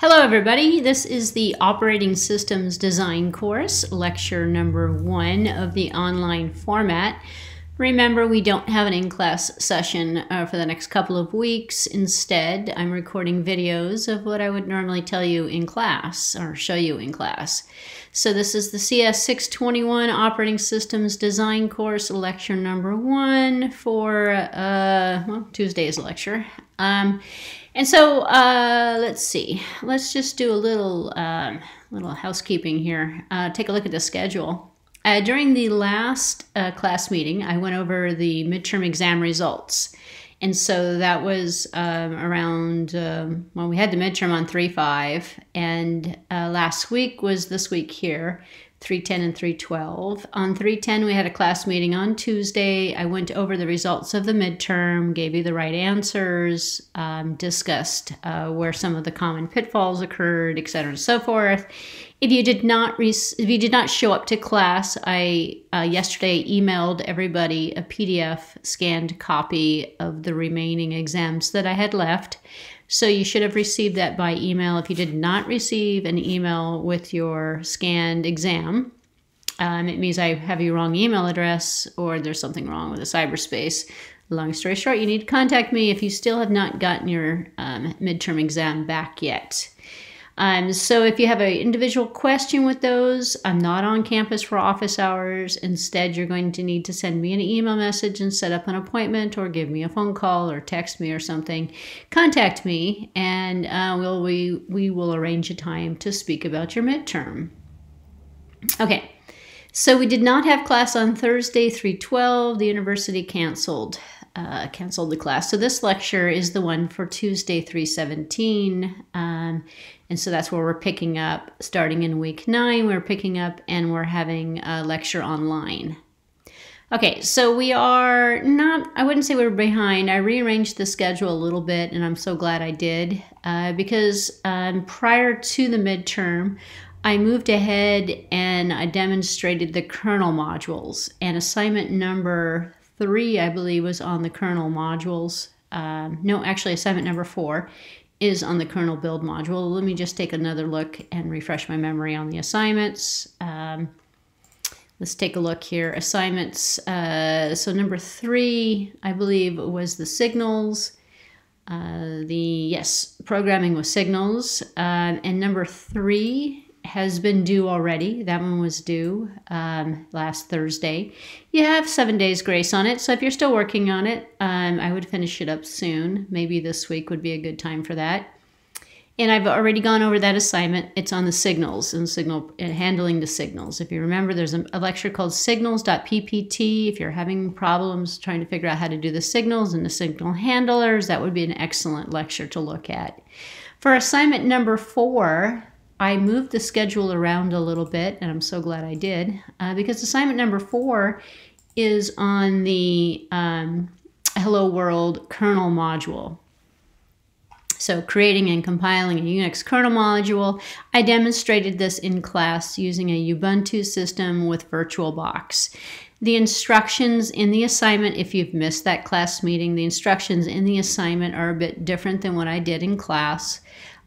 Hello everybody, this is the Operating Systems Design course, lecture number one of the online format. Remember, we don't have an in-class session uh, for the next couple of weeks. Instead, I'm recording videos of what I would normally tell you in class or show you in class. So this is the CS621 Operating Systems Design course, lecture number one for uh, well, Tuesday's lecture. Um, and so uh, let's see. Let's just do a little uh, little housekeeping here. Uh, take a look at the schedule. Uh, during the last uh, class meeting, I went over the midterm exam results. And so that was um, around, um, well, we had the midterm on 3 5, and uh, last week was this week here. 310 and 312. On 310, we had a class meeting on Tuesday. I went over the results of the midterm, gave you the right answers, um, discussed uh, where some of the common pitfalls occurred, et cetera, and so forth. If you did not if you did not show up to class, I uh, yesterday emailed everybody a PDF scanned copy of the remaining exams that I had left. So you should have received that by email. If you did not receive an email with your scanned exam, um, it means I have your wrong email address or there's something wrong with the cyberspace. Long story short, you need to contact me if you still have not gotten your um, midterm exam back yet. Um, so if you have an individual question with those, I'm not on campus for office hours. Instead, you're going to need to send me an email message and set up an appointment or give me a phone call or text me or something. Contact me and uh, we'll, we, we will arrange a time to speak about your midterm. Okay, so we did not have class on Thursday, 312. The university canceled. Uh, canceled the class. So this lecture is the one for Tuesday, 317. Um, and so that's where we're picking up starting in week nine. We're picking up and we're having a lecture online. Okay, so we are not, I wouldn't say we are behind. I rearranged the schedule a little bit, and I'm so glad I did uh, because um, prior to the midterm, I moved ahead and I demonstrated the kernel modules. And assignment number three, I believe, was on the kernel modules. Um, no, actually, assignment number four is on the kernel build module. Let me just take another look and refresh my memory on the assignments. Um, let's take a look here. Assignments, uh, so number three, I believe, was the signals. Uh, the, yes, programming with signals. Uh, and number three has been due already. That one was due um, last Thursday. You have seven days grace on it, so if you're still working on it, um, I would finish it up soon. Maybe this week would be a good time for that. And I've already gone over that assignment. It's on the signals and signal and handling the signals. If you remember, there's a, a lecture called signals.ppt. If you're having problems trying to figure out how to do the signals and the signal handlers, that would be an excellent lecture to look at. For assignment number four, I moved the schedule around a little bit, and I'm so glad I did, uh, because assignment number four is on the um, Hello World kernel module. So creating and compiling a Unix kernel module. I demonstrated this in class using a Ubuntu system with VirtualBox. The instructions in the assignment, if you've missed that class meeting, the instructions in the assignment are a bit different than what I did in class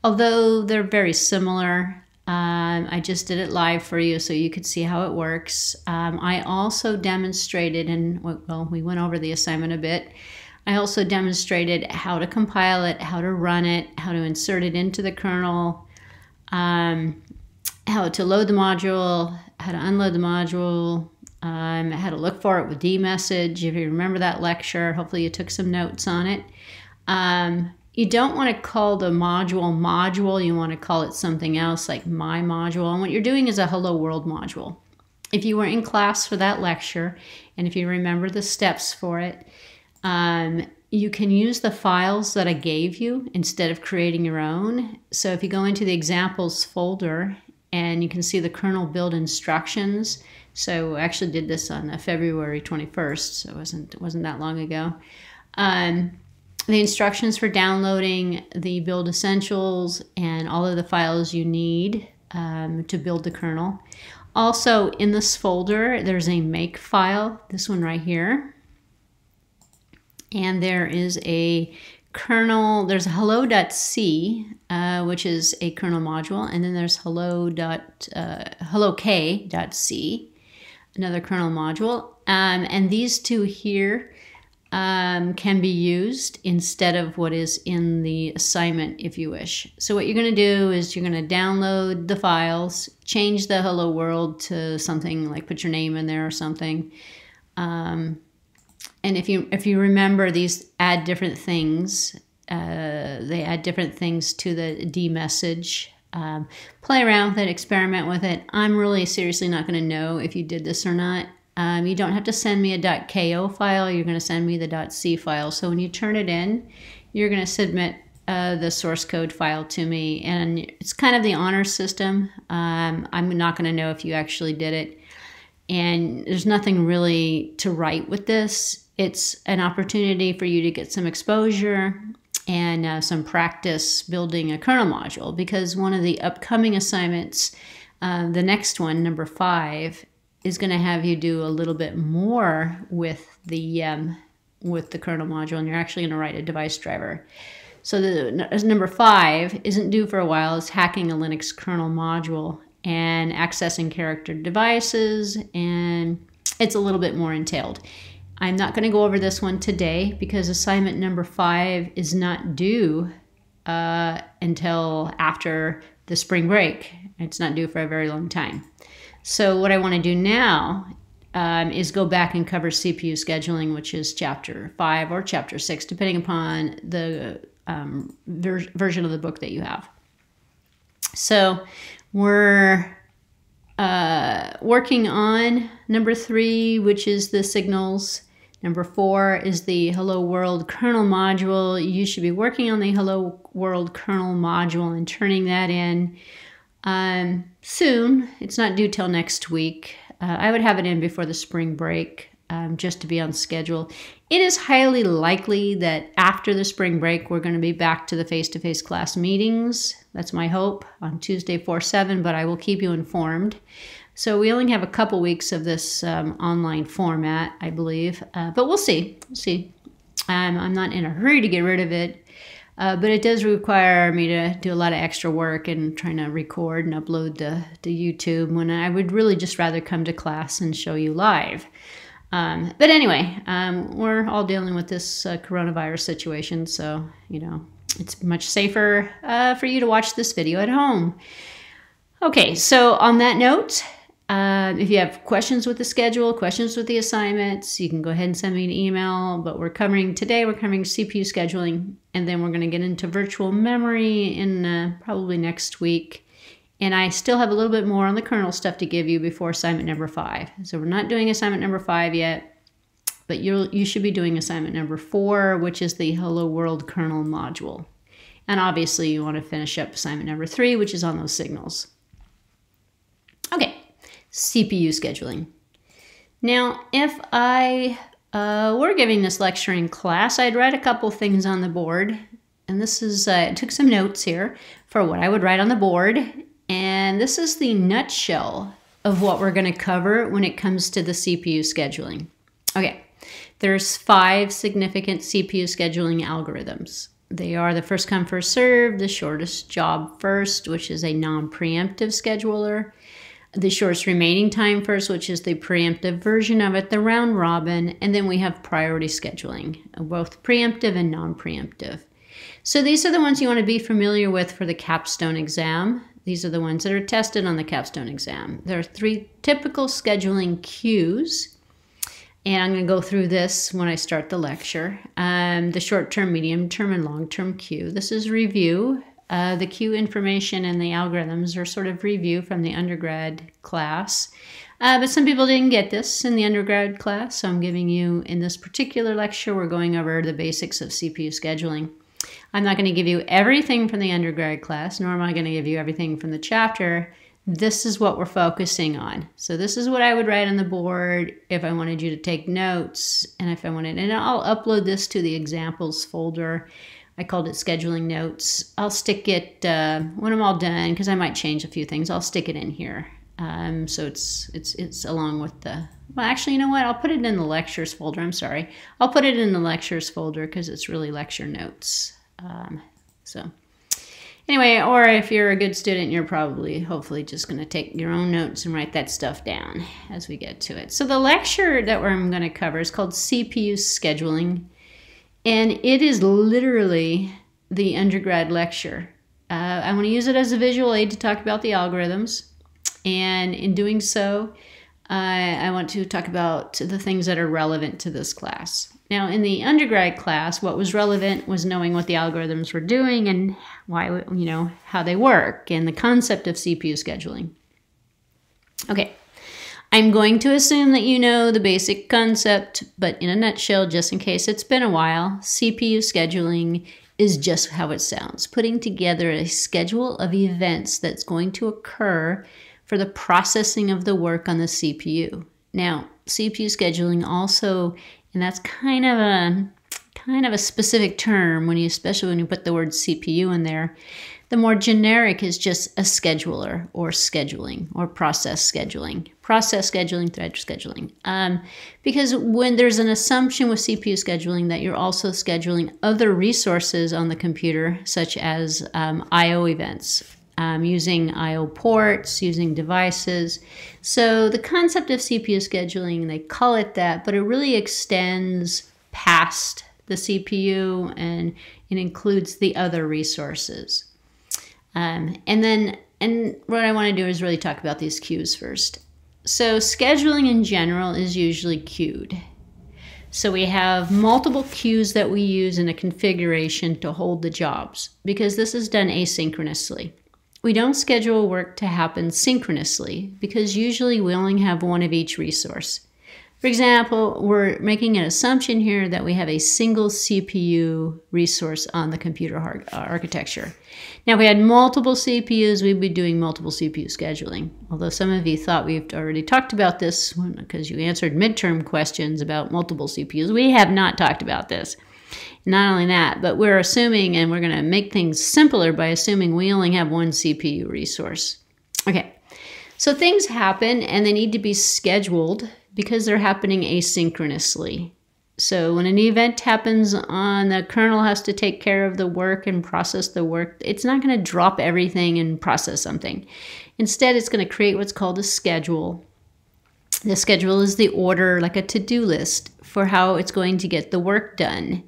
although they're very similar. Um, I just did it live for you so you could see how it works. Um, I also demonstrated, and well, we went over the assignment a bit. I also demonstrated how to compile it, how to run it, how to insert it into the kernel, um, how to load the module, how to unload the module, um, how to look for it with dmesg. If you remember that lecture, hopefully you took some notes on it. Um, you don't want to call the module module. You want to call it something else like my module. And what you're doing is a hello world module. If you were in class for that lecture, and if you remember the steps for it, um, you can use the files that I gave you instead of creating your own. So if you go into the examples folder and you can see the kernel build instructions. So I actually did this on uh, February 21st, so it wasn't, wasn't that long ago. Um, the instructions for downloading the build essentials and all of the files you need um, to build the kernel. Also in this folder, there's a make file, this one right here. And there is a kernel, there's hello.c, uh, which is a kernel module, and then there's hello. Uh, hellok.c, another kernel module. Um, and these two here um, can be used instead of what is in the assignment if you wish. So what you're going to do is you're going to download the files, change the hello world to something like put your name in there or something. Um, and if you if you remember these add different things, uh, they add different things to the D message. Um, play around with it, experiment with it. I'm really seriously not going to know if you did this or not um, you don't have to send me a .ko file. You're going to send me the .c file. So when you turn it in, you're going to submit uh, the source code file to me. And it's kind of the honor system. Um, I'm not going to know if you actually did it. And there's nothing really to write with this. It's an opportunity for you to get some exposure and uh, some practice building a kernel module because one of the upcoming assignments, uh, the next one, number five, is going to have you do a little bit more with the um, with the kernel module, and you're actually going to write a device driver. So the number five isn't due for a while. It's hacking a Linux kernel module and accessing character devices, and it's a little bit more entailed. I'm not going to go over this one today because assignment number five is not due uh, until after the spring break. It's not due for a very long time. So what I want to do now um, is go back and cover CPU scheduling, which is chapter five or chapter six, depending upon the um, ver- version of the book that you have. So we're uh, working on number three, which is the signals. Number four is the Hello World kernel module. You should be working on the Hello World kernel module and turning that in um, soon. It's not due till next week. Uh, I would have it in before the spring break um, just to be on schedule. It is highly likely that after the spring break, we're going to be back to the face to face class meetings. That's my hope on Tuesday, 4 7, but I will keep you informed. So we only have a couple weeks of this um, online format, I believe, uh, but we'll see. We'll see. Um, I'm not in a hurry to get rid of it. Uh, but it does require me to do a lot of extra work and trying to record and upload to, to YouTube when I would really just rather come to class and show you live. Um, but anyway, um, we're all dealing with this uh, coronavirus situation, so you know it's much safer uh, for you to watch this video at home. Okay, so on that note, uh, if you have questions with the schedule, questions with the assignments, you can go ahead and send me an email. But we're covering today, we're covering CPU scheduling, and then we're going to get into virtual memory in uh, probably next week. And I still have a little bit more on the kernel stuff to give you before assignment number five. So we're not doing assignment number five yet, but you you should be doing assignment number four, which is the Hello World kernel module. And obviously, you want to finish up assignment number three, which is on those signals. CPU scheduling. Now, if I uh, were giving this lecture in class, I'd write a couple things on the board. And this is, uh, I took some notes here for what I would write on the board. And this is the nutshell of what we're going to cover when it comes to the CPU scheduling. Okay, there's five significant CPU scheduling algorithms. They are the first come, first serve, the shortest job first, which is a non preemptive scheduler, the shortest remaining time first, which is the preemptive version of it, the round robin, and then we have priority scheduling, both preemptive and non preemptive. So these are the ones you want to be familiar with for the capstone exam. These are the ones that are tested on the capstone exam. There are three typical scheduling queues, and I'm going to go through this when I start the lecture. Um, the short term, medium term, and long term queue. This is review uh, the queue information and the algorithms are sort of review from the undergrad class. Uh, but some people didn't get this in the undergrad class, so I'm giving you in this particular lecture, we're going over the basics of CPU scheduling. I'm not going to give you everything from the undergrad class, nor am I going to give you everything from the chapter. This is what we're focusing on. So this is what I would write on the board if I wanted you to take notes and if I wanted, and I'll upload this to the examples folder I called it scheduling notes. I'll stick it uh, when I'm all done because I might change a few things. I'll stick it in here. Um, so it's it's it's along with the well actually you know what? I'll put it in the lectures folder I'm sorry. I'll put it in the lectures folder because it's really lecture notes. Um, so anyway or if you're a good student you're probably hopefully just going to take your own notes and write that stuff down as we get to it. So the lecture that I'm going to cover is called CPU scheduling and it is literally the undergrad lecture uh, I want to use it as a visual aid to talk about the algorithms and in doing so, I, I want to talk about the things that are relevant to this class. Now, in the undergrad class, what was relevant was knowing what the algorithms were doing and why, you know, how they work and the concept of CPU scheduling. Okay, I'm going to assume that you know the basic concept, but in a nutshell, just in case it's been a while, CPU scheduling is just how it sounds putting together a schedule of events that's going to occur for the processing of the work on the CPU. Now, CPU scheduling also, and that's kind of a kind of a specific term when you especially when you put the word CPU in there. The more generic is just a scheduler or scheduling or process scheduling, process scheduling, thread scheduling. Um, because when there's an assumption with CPU scheduling that you're also scheduling other resources on the computer, such as um, I/O events, um, using I/O ports, using devices. So the concept of CPU scheduling, they call it that, but it really extends past the CPU and it includes the other resources. Um, and then, and what I want to do is really talk about these queues first. So scheduling in general is usually queued. So we have multiple queues that we use in a configuration to hold the jobs because this is done asynchronously. We don't schedule work to happen synchronously because usually we only have one of each resource. For example, we're making an assumption here that we have a single CPU resource on the computer uh, architecture. Now, if we had multiple CPUs, we'd be doing multiple CPU scheduling. Although some of you thought we've already talked about this because you answered midterm questions about multiple CPUs. We have not talked about this. Not only that, but we're assuming, and we're going to make things simpler by assuming we only have one CPU resource. Okay, so things happen and they need to be scheduled because they're happening asynchronously. So when an event happens on the kernel has to take care of the work and process the work, it's not going to drop everything and process something. Instead, it's going to create what's called a schedule. The schedule is the order, like a to do list, for how it's going to get the work done.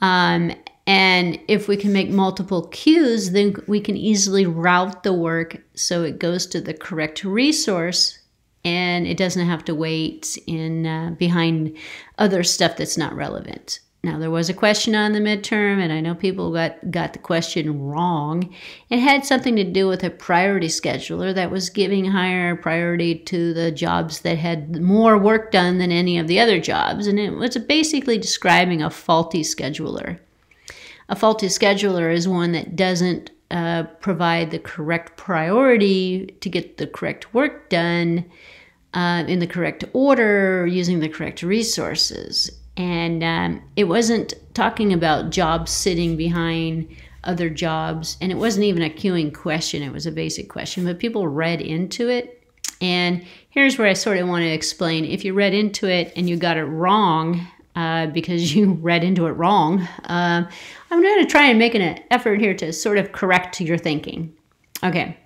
Um, and if we can make multiple queues, then we can easily route the work so it goes to the correct resource and it doesn't have to wait in uh, behind other stuff that's not relevant. Now there was a question on the midterm, and I know people got got the question wrong. It had something to do with a priority scheduler that was giving higher priority to the jobs that had more work done than any of the other jobs, and it was basically describing a faulty scheduler. A faulty scheduler is one that doesn't uh, provide the correct priority to get the correct work done uh, in the correct order using the correct resources. And um, it wasn't talking about jobs sitting behind other jobs and it wasn't even a queuing question it was a basic question but people read into it. And here's where i sort of want to explain. If you read into it and you got it wrong uh, because you read into it wrong uh, i'm going to try and make an effort here to sort of correct your thinking okay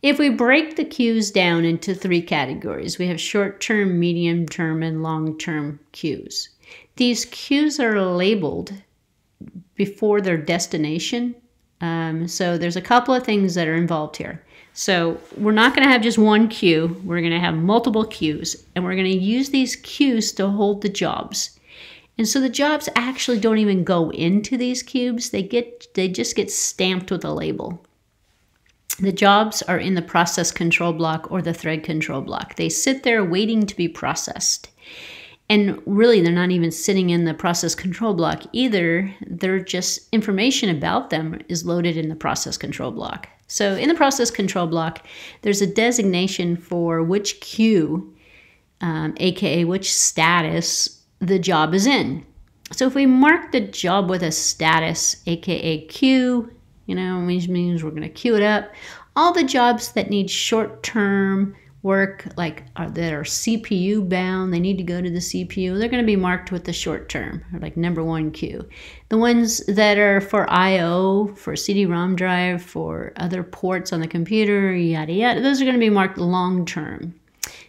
if we break the queues down into three categories, we have short term, medium term, and long term queues. These queues are labeled before their destination. Um, so there's a couple of things that are involved here. So we're not going to have just one queue. We're going to have multiple queues, and we're going to use these queues to hold the jobs. And so the jobs actually don't even go into these queues. They get they just get stamped with a label. The jobs are in the process control block or the thread control block. They sit there waiting to be processed. And really, they're not even sitting in the process control block either. They're just information about them is loaded in the process control block. So, in the process control block, there's a designation for which queue, um, aka which status, the job is in. So, if we mark the job with a status, aka queue, you know, which means we're going to queue it up. All the jobs that need short term work, like are, that are CPU bound, they need to go to the CPU, they're going to be marked with the short term, like number one queue. The ones that are for I/O, for CD-ROM drive, for other ports on the computer, yada yada, those are going to be marked long term.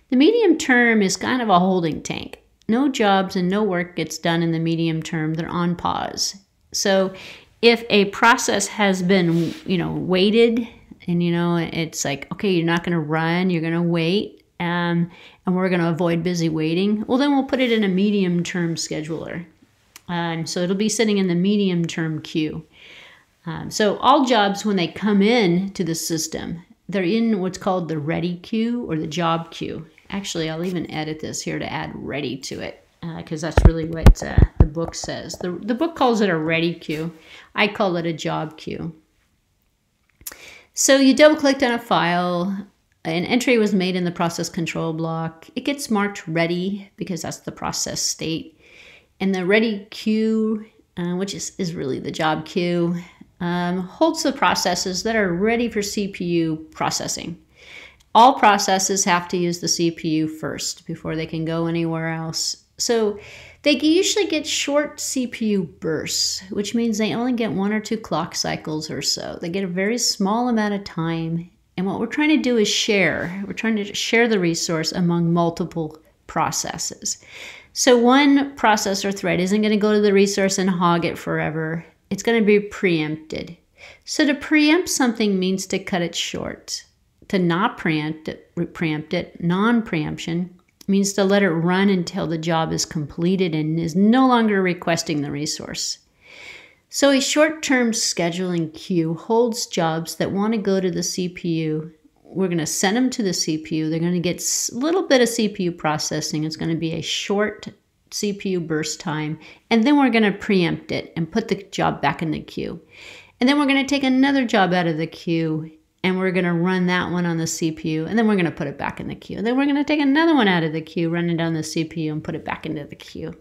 The medium term is kind of a holding tank. No jobs and no work gets done in the medium term. They're on pause. So if a process has been, you know, waited and you know it's like okay you're not going to run you're going to wait um, and we're going to avoid busy waiting well then we'll put it in a medium term scheduler um, so it'll be sitting in the medium term queue um, so all jobs when they come in to the system they're in what's called the ready queue or the job queue actually i'll even edit this here to add ready to it because uh, that's really what uh, the book says the, the book calls it a ready queue i call it a job queue so you double clicked on a file, an entry was made in the process control block. It gets marked ready because that's the process state. And the ready queue, uh, which is, is really the job queue, um, holds the processes that are ready for CPU processing. All processes have to use the CPU first before they can go anywhere else. So they usually get short CPU bursts, which means they only get one or two clock cycles or so. They get a very small amount of time. And what we're trying to do is share. We're trying to share the resource among multiple processes. So one processor thread isn't going to go to the resource and hog it forever. It's going to be preempted. So to preempt something means to cut it short. To not preempt it, preempt it non-preemption, means to let it run until the job is completed and is no longer requesting the resource. So a short-term scheduling queue holds jobs that want to go to the CPU. We're going to send them to the CPU. They're going to get a little bit of CPU processing. It's going to be a short CPU burst time. And then we're going to preempt it and put the job back in the queue. And then we're going to take another job out of the queue and we're going to run that one on the CPU, and then we're going to put it back in the queue. Then we're going to take another one out of the queue, run it down the CPU, and put it back into the queue.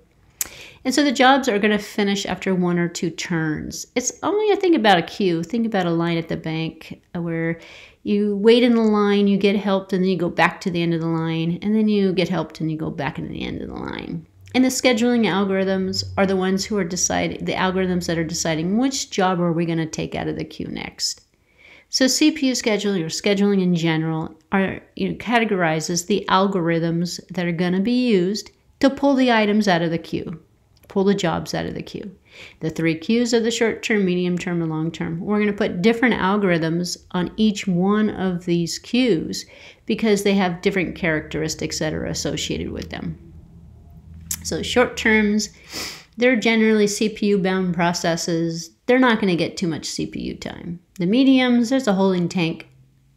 And so the jobs are going to finish after one or two turns. It's only a thing about a queue. Think about a line at the bank uh, where you wait in the line, you get helped, and then you go back to the end of the line, and then you get helped and you go back into the end of the line. And the scheduling algorithms are the ones who are deciding, the algorithms that are deciding which job are we going to take out of the queue next. So CPU scheduling or scheduling in general are you know, categorizes the algorithms that are going to be used to pull the items out of the queue, pull the jobs out of the queue. The three queues are the short term, medium term, and long term. We're going to put different algorithms on each one of these queues because they have different characteristics that are associated with them. So short terms, they're generally CPU bound processes. They're not going to get too much CPU time. The mediums, there's a holding tank.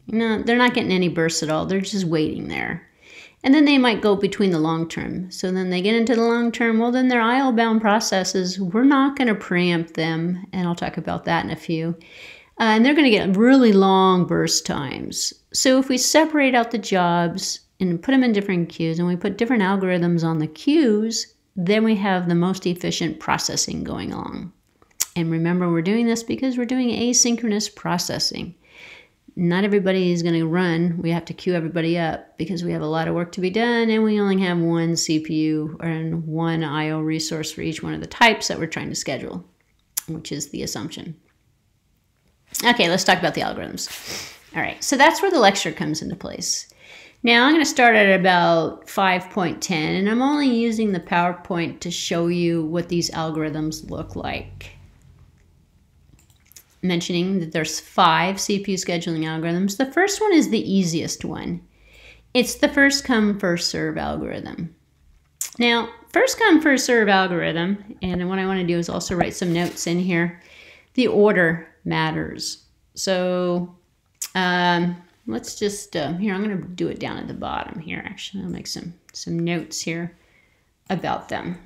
Know, they're not getting any bursts at all. They're just waiting there. And then they might go between the long term. So then they get into the long term. Well, then they're IO bound processes. We're not going to preempt them. And I'll talk about that in a few. Uh, and they're going to get really long burst times. So if we separate out the jobs and put them in different queues and we put different algorithms on the queues, then we have the most efficient processing going along. And remember, we're doing this because we're doing asynchronous processing. Not everybody is going to run. We have to queue everybody up because we have a lot of work to be done and we only have one CPU and one I.O. resource for each one of the types that we're trying to schedule, which is the assumption. Okay, let's talk about the algorithms. All right, so that's where the lecture comes into place. Now I'm going to start at about 5.10 and I'm only using the PowerPoint to show you what these algorithms look like mentioning that there's five CPU scheduling algorithms. The first one is the easiest one. It's the first come, first serve algorithm. Now, first come, first serve algorithm, and what I want to do is also write some notes in here. The order matters. So um, let's just, uh, here, I'm going to do it down at the bottom here, actually. I'll make some, some notes here about them.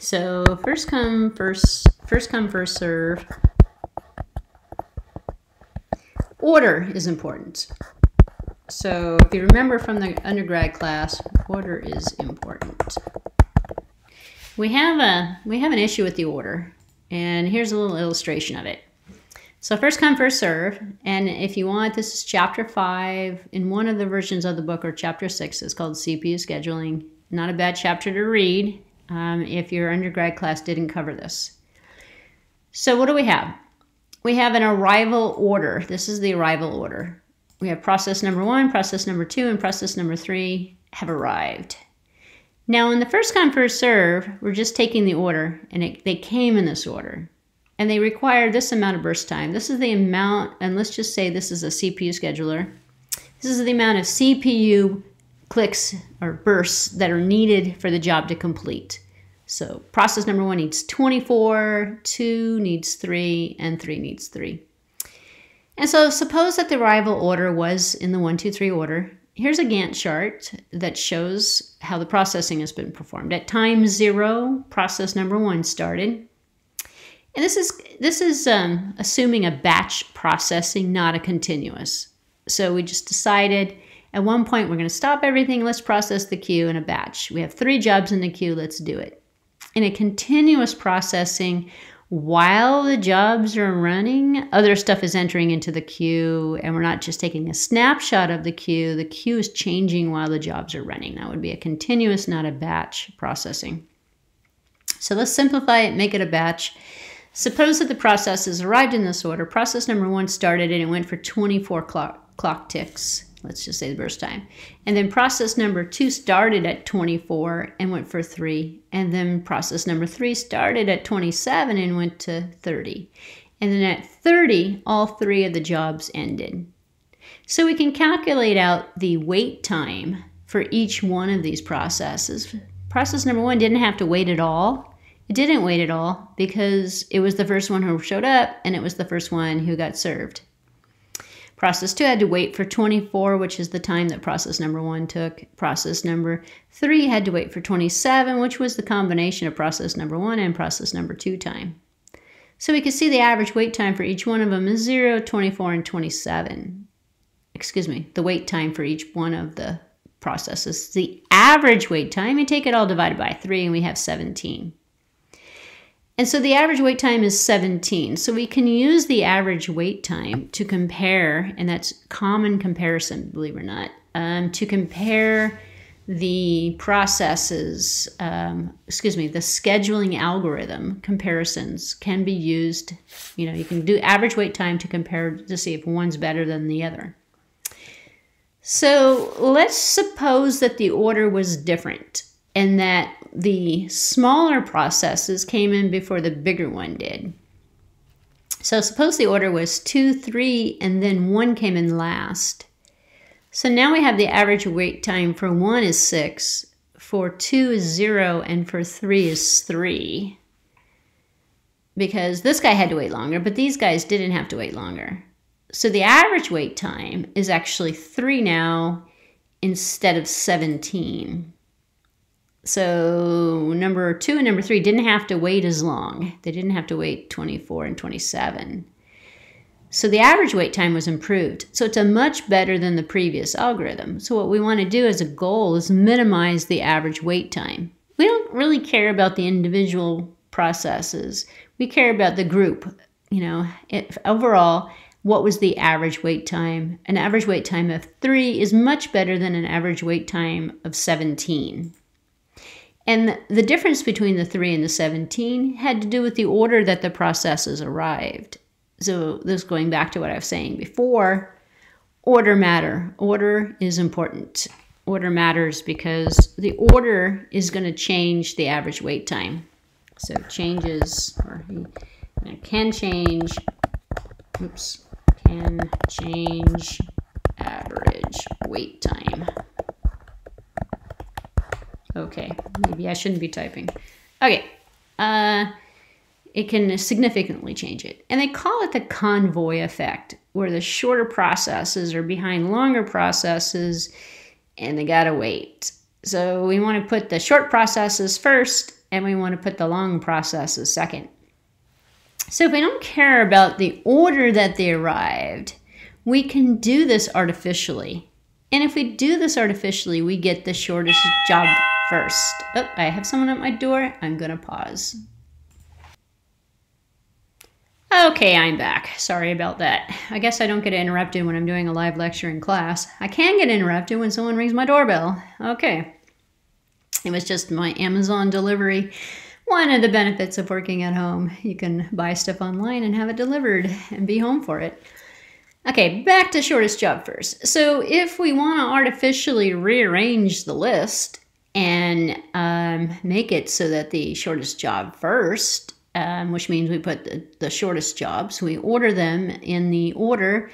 So first come, first, first come, first serve Order is important. So if you remember from the undergrad class, order is important. We have a we have an issue with the order, and here's a little illustration of it. So first come, first serve. And if you want, this is chapter five in one of the versions of the book, or chapter six. It's called CPU scheduling. Not a bad chapter to read um, if your undergrad class didn't cover this. So what do we have? We have an arrival order. This is the arrival order. We have process number one, process number two, and process number three have arrived. Now, in the first come, first serve, we're just taking the order, and it, they came in this order and they require this amount of burst time. This is the amount, and let's just say this is a CPU scheduler. This is the amount of CPU clicks or bursts that are needed for the job to complete. So process number one needs 24, two needs three, and three needs three. And so suppose that the arrival order was in the one, two, three order. Here's a Gantt chart that shows how the processing has been performed. At time zero, process number one started. And this is this is um, assuming a batch processing, not a continuous. So we just decided at one point we're going to stop everything. Let's process the queue in a batch. We have three jobs in the queue. Let's do it. In a continuous processing, while the jobs are running, other stuff is entering into the queue, and we're not just taking a snapshot of the queue. The queue is changing while the jobs are running. That would be a continuous, not a batch processing. So let's simplify it, make it a batch. Suppose that the processes arrived in this order. Process number one started and it went for 24 clock, clock ticks. Let's just say the burst time. And then process number two started at 24 and went for three. And then process number three started at 27 and went to 30. And then at 30, all three of the jobs ended. So we can calculate out the wait time for each one of these processes. Process number one didn't have to wait at all it didn't wait at all because it was the first one who showed up and it was the first one who got served. Process two had to wait for 24, which is the time that process number one took. Process number three had to wait for 27, which was the combination of process number one and process number two time. So we can see the average wait time for each one of them is 0, 24, and 27. Excuse me, the wait time for each one of the processes. The average wait time, you take it all divided by 3, and we have 17. And so the average wait time is 17. So we can use the average wait time to compare, and that's common comparison, believe it or not, um, to compare the processes, um, excuse me, the scheduling algorithm comparisons can be used. You know, you can do average wait time to compare to see if one's better than the other. So let's suppose that the order was different and that the smaller processes came in before the bigger one did. So suppose the order was 2, 3, and then 1 came in last. So now we have the average wait time for 1 is 6, for 2 is 0, and for 3 is 3. Because this guy had to wait longer, but these guys didn't have to wait longer. So the average wait time is actually 3 now instead of 17. So number two and number three didn't have to wait as long. They didn't have to wait 24 and 27. So the average wait time was improved. So it's a much better than the previous algorithm. So what we want to do as a goal is minimize the average wait time. We don't really care about the individual processes. We care about the group. You know, it, overall, what was the average wait time? An average wait time of three is much better than an average wait time of 17. And the difference between the 3 and the 17 had to do with the order that the processes arrived. So, this going back to what I was saying before order matter. Order is important. Order matters because the order is going to change the average wait time. So, changes, or can change, oops, can change average wait time. Okay, maybe I shouldn't be typing. Okay, uh, it can significantly change it. And they call it the convoy effect, where the shorter processes are behind longer processes and they gotta wait. So we want to put the short processes first and we want to put the long processes second. So if we don't care about the order that they arrived, we can do this artificially. And if we do this artificially, we get the shortest job first. Oh, I have someone at my door. I'm going to pause. Okay, I'm back. Sorry about that. I guess I don't get interrupted when I'm doing a live lecture in class. I can get interrupted when someone rings my doorbell. Okay. It was just my Amazon delivery. One of the benefits of working at home, you can buy stuff online and have it delivered and be home for it. Okay, back to shortest job first. So, if we want to artificially rearrange the list and um, make it so that the shortest job first um, which means we put the, the shortest jobs. We order them in the order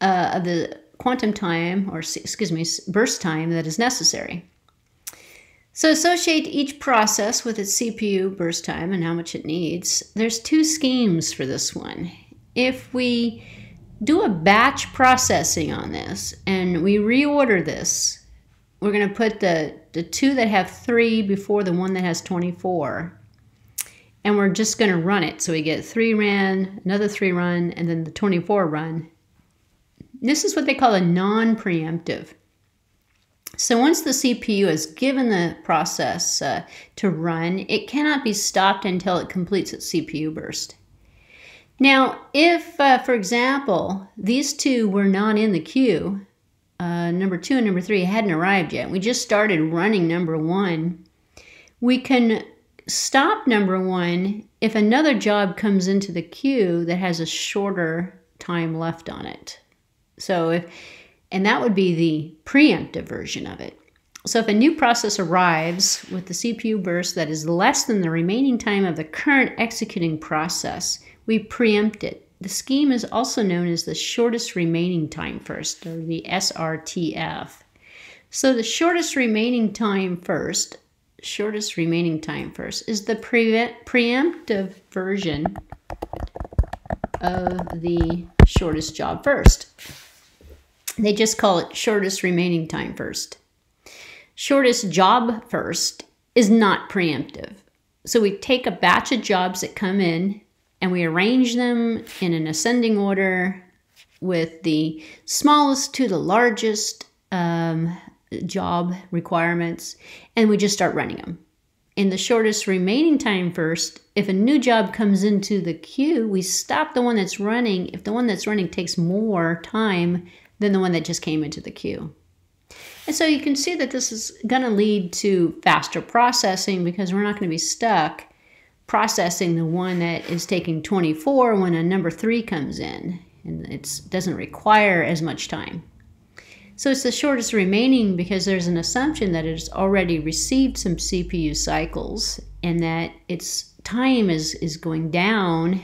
uh, of the quantum time, or excuse me, burst time that is necessary. So associate each process with its CPU burst time and how much it needs. There's two schemes for this one. If we do a batch processing on this and we reorder this, we're going to put the, the two that have three before the one that has 24 and we're just going to run it. So we get three ran, another three run, and then the 24 run. This is what they call a non-preemptive. So once the CPU has given the process uh, to run, it cannot be stopped until it completes its CPU burst. Now, if, uh, for example, these two were not in the queue, uh, number two and number three hadn't arrived yet, we just started running number one, we can stop number one if another job comes into the queue that has a shorter time left on it. So if, and that would be the preemptive version of it. So if a new process arrives with the CPU burst that is less than the remaining time of the current executing process, we preempt it. The scheme is also known as the shortest remaining time first, or the SRTF. So the shortest remaining time first shortest remaining time first is the pre preemptive version of the shortest job first. They just call it shortest remaining time first. Shortest job first is not preemptive. So we take a batch of jobs that come in and we arrange them in an ascending order with the smallest to the largest um, job requirements, and we just start running them. In the shortest remaining time first, if a new job comes into the queue, we stop the one that's running if the one that's running takes more time than the one that just came into the queue. And so you can see that this is going to lead to faster processing because we're not going to be stuck processing the one that is taking 24 when a number 3 comes in and it doesn't require as much time. So it's the shortest remaining because there's an assumption that it's already received some CPU cycles and that its time is, is going down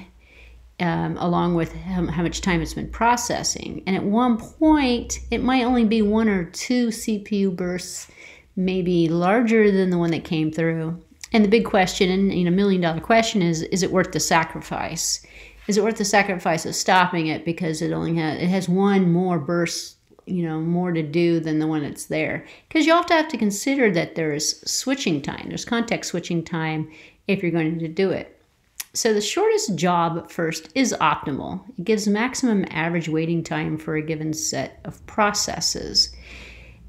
um, along with how, how, much time it's been processing. And at one point, it might only be one or two CPU bursts, maybe larger than the one that came through. And the big question, and you know, million dollar question is: Is it worth the sacrifice? Is it worth the sacrifice of stopping it because it only has it has one more burst you know more to do than the one that's there? Because you also have to consider that there's switching time. There's context switching time if you're going to do it. So the shortest job first is optimal. It gives maximum average waiting time for a given set of processes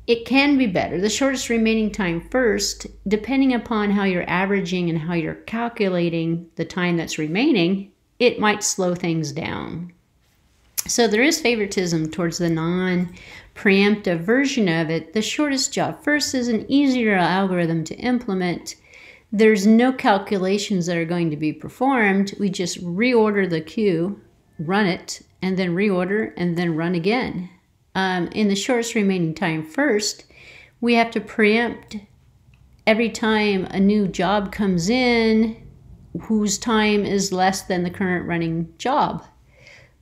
it can be better the shortest remaining time first depending upon how you're averaging and how you're calculating the time that's remaining it might slow things down so there is favoritism towards the non preemptive version of it. The shortest job first is an easier algorithm to implement. There's no calculations that are going to be performed. We just reorder the queue, run it, and then reorder, and then run again. Um, in the shortest remaining time first, we have to preempt every time a new job comes in whose time is less than the current running job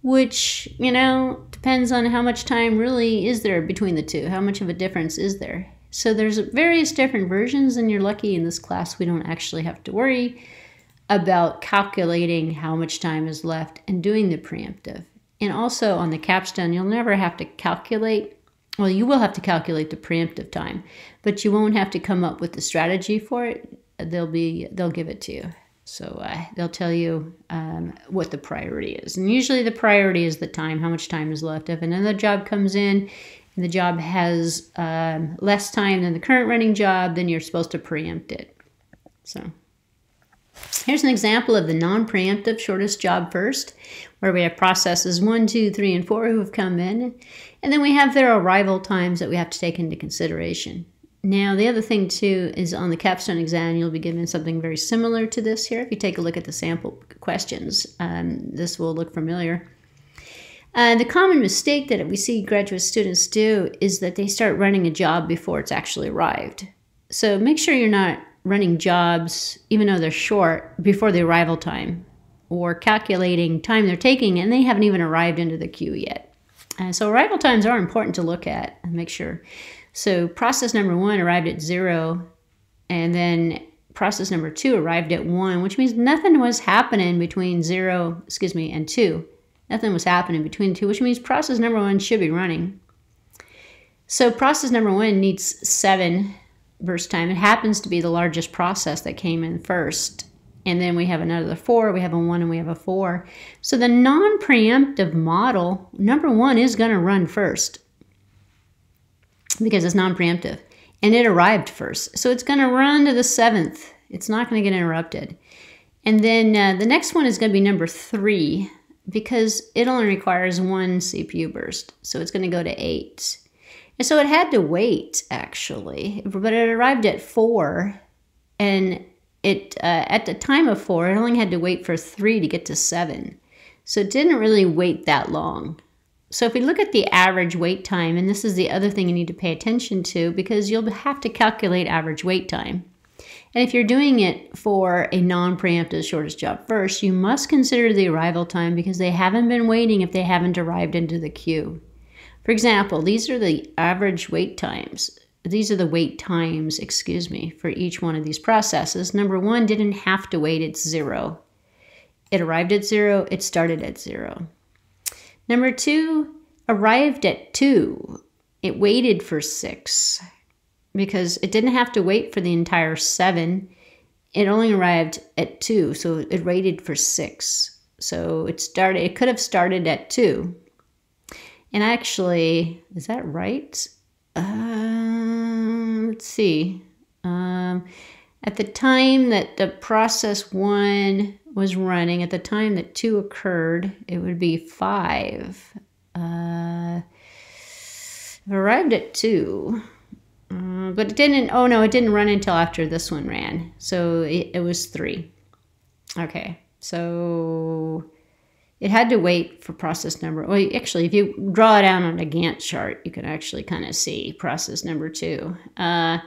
which, you know, depends on how much time really is there between the two. How much of a difference is there? So there's various different versions, and you're lucky in this class we don't actually have to worry about calculating how much time is left and doing the preemptive. And also on the capstone, you'll never have to calculate. Well, you will have to calculate the preemptive time, but you won't have to come up with the strategy for it. They'll be they'll give it to you. So uh, they'll tell you um, what the priority is. And usually the priority is the time, how much time is left. If another job comes in and the job has um, less time than the current running job, then you're supposed to preempt it. So. Here's an example of the non-preemptive shortest job first, where we have processes one, two, three, and four who have come in, and then we have their arrival times that we have to take into consideration. Now, the other thing too is on the capstone exam, you'll be given something very similar to this here. If you take a look at the sample questions, um, this will look familiar. Uh, the common mistake that we see graduate students do is that they start running a job before it's actually arrived. So make sure you're not running jobs, even though they're short, before the arrival time or calculating time they're taking and they haven't even arrived into the queue yet. Uh, so arrival times are important to look at and make sure. So process number one arrived at zero, and then process number two arrived at one, which means nothing was happening between zero, excuse me, and two. Nothing was happening between the two, which means process number one should be running. So process number one needs seven burst time. It happens to be the largest process that came in first. And then we have another four, we have a one, and we have a four. So the non preemptive model, number one, is going to run first because it's non preemptive. And it arrived first. So it's going to run to the seventh. It's not going to get interrupted. And then uh, the next one is going to be number three because it only requires one CPU burst. So it's going to go to eight. And so it had to wait actually, but it arrived at four. And it uh, at the time of four, it only had to wait for three to get to seven. So it didn't really wait that long. So if we look at the average wait time, and this is the other thing you need to pay attention to because you'll have to calculate average wait time. And if you're doing it for a non-preemptive shortest job first, you must consider the arrival time because they haven't been waiting if they haven't arrived into the queue. For example, these are the average wait times. These are the wait times, excuse me, for each one of these processes. Number one didn't have to wait, it's zero. It arrived at zero, it started at zero. Number two arrived at two. It waited for six because it didn't have to wait for the entire seven. It only arrived at two, so it waited for six. So it started. It could have started at two. And actually, is that right? Uh, let's see. Um, at the time that the process one was running, at the time that two occurred, it would be five. Uh, arrived at two, uh, but it didn't. Oh no, it didn't run until after this one ran. So it, it was three. Okay, so it had to wait for process number. Well, actually, if you draw it out on a Gantt chart, you can actually kind of see process number two. Uh,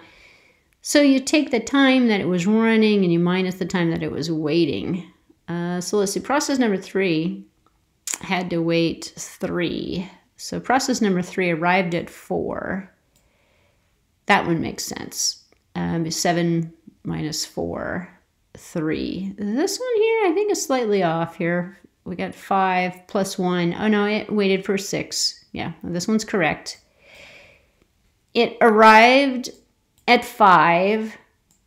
so you take the time that it was running and you minus the time that it was waiting. Uh, so let's see, process number three had to wait three. So process number three arrived at four. That one makes sense. Um, seven minus four, three. This one here, I think is slightly off here. We got five plus one. Oh no, it waited for six. Yeah, this one's correct. It arrived at five.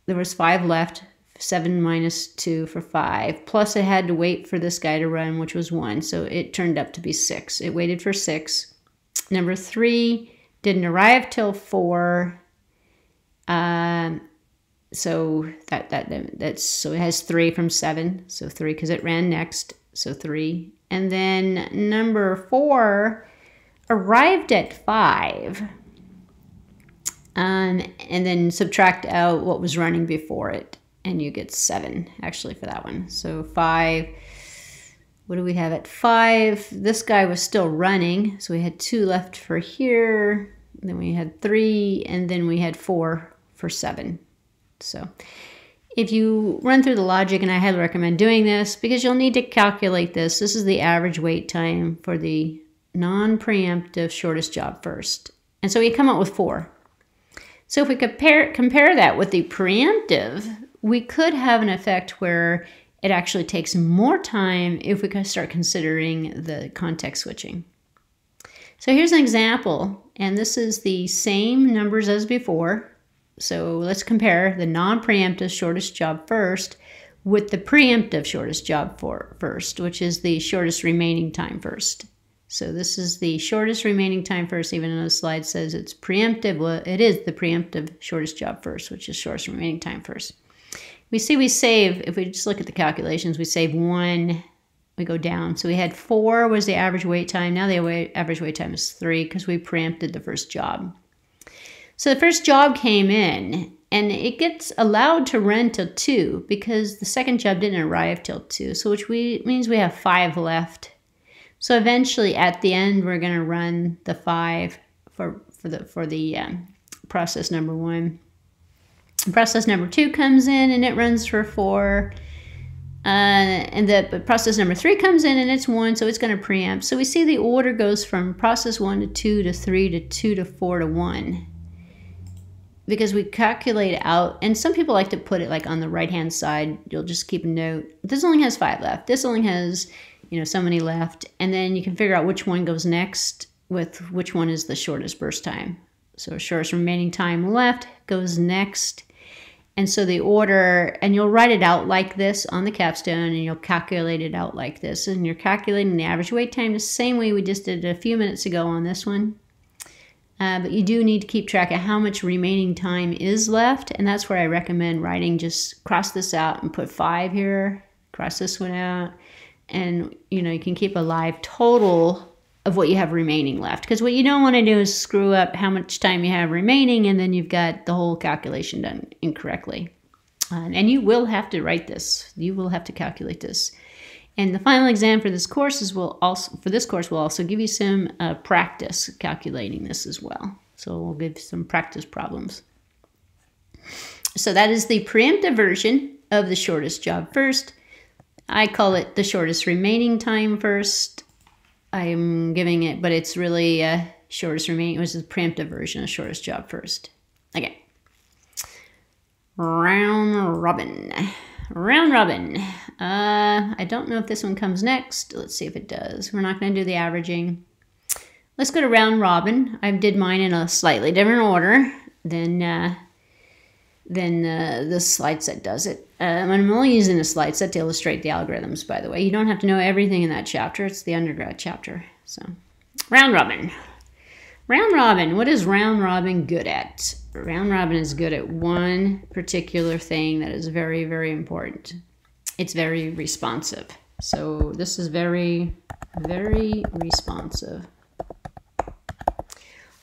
There was five left. 7 minus 2 for 5. Plus, it had to wait for this guy to run, which was 1. So it turned up to be 6. It waited for 6. Number 3 didn't arrive till 4. Um, so that, that that's so it has 3 from 7. So 3 because it ran next. So 3. And then number 4 arrived at 5. Um, and then subtract out what was running before it and you get seven actually for that one. So five, what do we have at five? This guy was still running, so we had two left for here. Then we had three, and then we had four for seven. So if you run through the logic, and I highly recommend doing this because you'll need to calculate this. This is the average wait time for the non-preemptive shortest job first. And so we come up with four. So if we compare compare that with the preemptive we could have an effect where it actually takes more time if we start considering the context switching. So here's an example, and this is the same numbers as before. So let's compare the non-preemptive shortest job first with the preemptive shortest job for first, which is the shortest remaining time first. So this is the shortest remaining time first, even though the slide says it's preemptive. Well, it is the preemptive shortest job first, which is shortest remaining time first. we see we save, if we just look at the calculations, we save one, we go down. So we had four was the average wait time. Now the average wait time is three because we preempted the first job. So the first job came in and it gets allowed to run till two because the second job didn't arrive till two. So which we means we have five left. So eventually at the end, we're going to run the five for, for the, for the um, process number one. Process number two comes in and it runs for four. Uh, and the process number three comes in and it's one, so it's going to preempt. So we see the order goes from process one to two to three to two to four to one because we calculate out, and some people like to put it like on the right hand side. You'll just keep a note. This only has five left. This only has, you know, so many left, and then you can figure out which one goes next with which one is the shortest burst time. So shortest remaining time left goes next. And so the order, and you'll write it out like this on the capstone, and you'll calculate it out like this. And you're calculating the average wait time the same way we just did a few minutes ago on this one. Uh, but you do need to keep track of how much remaining time is left. And that's where I recommend writing just cross this out and put five here, cross this one out. And, you know, you can keep a live total of what you have remaining left. Because what you don't want to do is screw up how much time you have remaining and then you've got the whole calculation done incorrectly. Uh, and you will have to write this. You will have to calculate this. And the final exam for this course is will also for this course will also give you some uh, practice calculating this as well. So we'll give some practice problems. So that is the preemptive version of the shortest job first. I call it the shortest remaining time first. I'm giving it, but it's really uh, shortest remaining. It was the preemptive version of shortest job first. Okay. Round robin. Round robin. Uh, I don't know if this one comes next. Let's see if it does. We're not going to do the averaging. Let's go to round robin. I did mine in a slightly different order than uh, than uh, the slide set does it. Um, I'm only using the slide set to illustrate the algorithms, by the way. You don't have to know everything in that chapter. It's the undergrad chapter. So, round robin. Round robin. What is round robin good at? round robin is good at one particular thing that is very, very important. It's very responsive. So this is very, very responsive.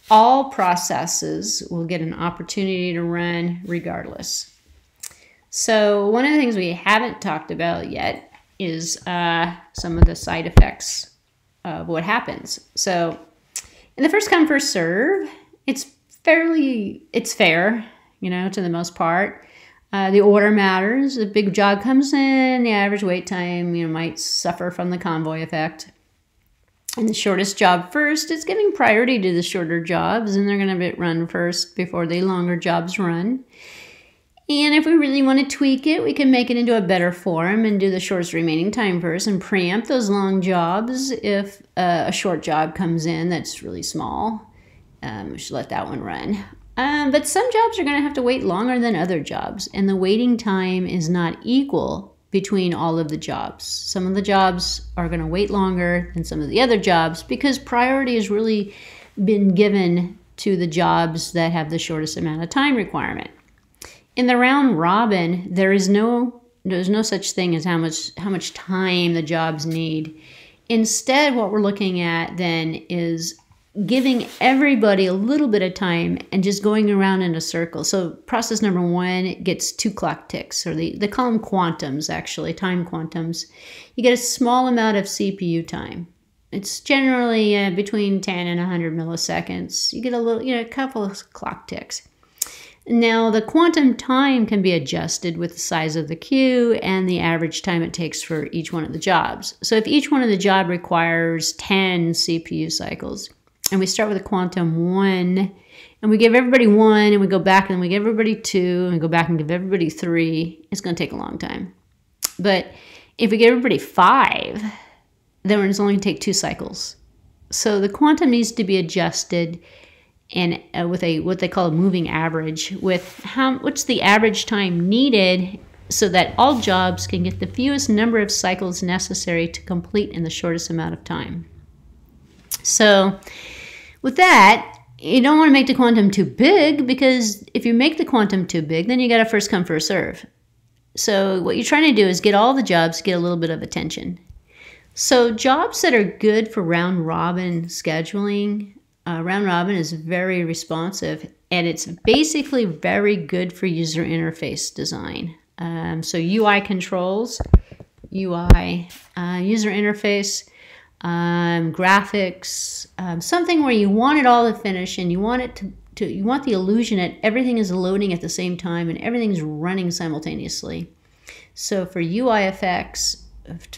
All processes will get an opportunity to run regardless. So one of the things we haven't talked about yet is uh, some of the side effects of what happens. So in the first come, first serve, it's fairly, it's fair, you know, to the most part. Uh, the order matters. The big job comes in, the average wait time, you know, might suffer from the convoy effect. And the shortest job first is giving priority to the shorter jobs, and they're going to run first before the longer jobs run. And if we really want to tweak it, we can make it into a better form and do the shortest remaining time first and preempt those long jobs if uh, a short job comes in that's really small. Um, we should let that one run. Um, but some jobs are going to have to wait longer than other jobs, and the waiting time is not equal between all of the jobs. Some of the jobs are going to wait longer than some of the other jobs because priority has really been given to the jobs that have the shortest amount of time requirement. In the round robin, there is no there's no such thing as how much how much time the jobs need. Instead, what we're looking at then is giving everybody a little bit of time and just going around in a circle. So process number one gets two clock ticks, or they, they call them quantums actually, time quantums. You get a small amount of CPU time. It's generally uh, between 10 and 100 milliseconds. You get a little, you know, a couple of clock ticks. Now, the quantum time can be adjusted with the size of the queue and the average time it takes for each one of the jobs. So if each one of the job requires 10 CPU cycles, and we start with a quantum one, and we give everybody one, and we go back and we give everybody two, and we go back and give everybody three, it's going to take a long time. But if we give everybody five, then it's only going to take two cycles. So the quantum needs to be adjusted and uh, with a what they call a moving average with how what's the average time needed so that all jobs can get the fewest number of cycles necessary to complete in the shortest amount of time. So with that, you don't want to make the quantum too big because if you make the quantum too big, then you got to first come, first serve. So what you're trying to do is get all the jobs get a little bit of attention. So jobs that are good for round robin scheduling, uh, round robin is very responsive and it's basically very good for user interface design. Um, so UI controls, UI, uh, user interface, um, graphics, um, something where you want it all to finish and you want it to, to, you want the illusion that everything is loading at the same time and everything's running simultaneously. So for UI effects,